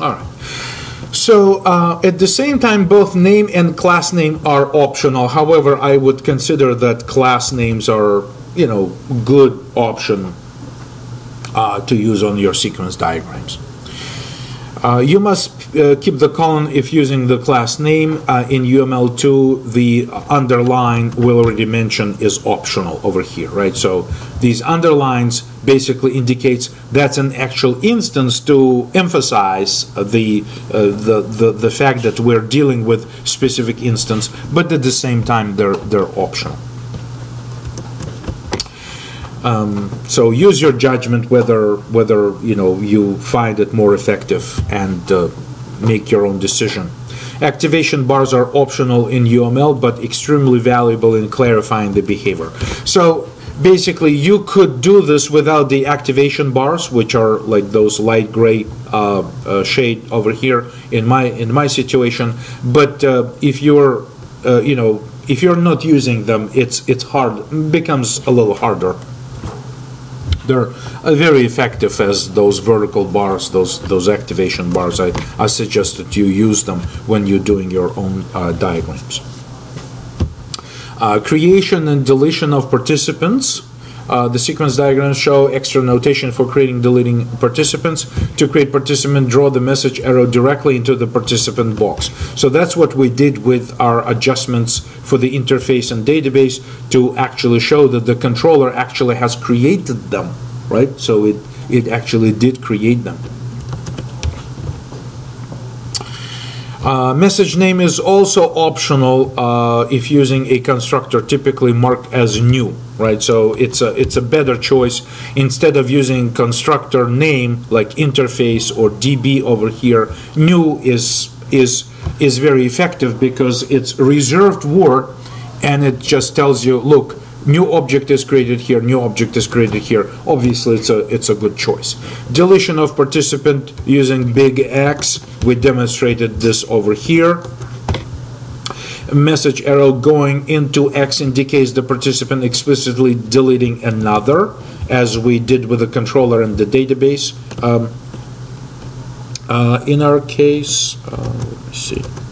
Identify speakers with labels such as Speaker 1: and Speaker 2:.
Speaker 1: All right. So uh, at the same time, both name and class name are optional. However, I would consider that class names are, you know, good option uh, to use on your sequence diagrams. Uh, you must uh, keep the colon if using the class name. Uh, in UML2, the underline we already mentioned is optional over here, right? So these underlines basically indicates that's an actual instance to emphasize the, uh, the, the, the fact that we're dealing with specific instance, but at the same time, they're, they're optional. Um, so use your judgment whether whether you know you find it more effective and uh, make your own decision. Activation bars are optional in UML but extremely valuable in clarifying the behavior. So basically you could do this without the activation bars which are like those light gray uh, uh, shade over here in my in my situation but uh, if you're uh, you know if you're not using them it's it's hard becomes a little harder they're uh, very effective as those vertical bars, those those activation bars. I, I suggest that you use them when you're doing your own uh, diagrams. Uh, creation and deletion of participants. Uh, the sequence diagrams show extra notation for creating deleting participants. To create participant, draw the message arrow directly into the participant box. So that's what we did with our adjustments for the interface and database to actually show that the controller actually has created them, right? So it, it actually did create them. Uh, message name is also optional uh, if using a constructor typically marked as new, right? So it's a it's a better choice instead of using constructor name like interface or DB over here. New is is is very effective because it's reserved word and it just tells you, look, new object is created here, new object is created here. Obviously, it's a, it's a good choice. Deletion of participant using big X, we demonstrated this over here. Message arrow going into X indicates the participant explicitly deleting another, as we did with the controller and the database. Um, uh, in our case, uh, let me see.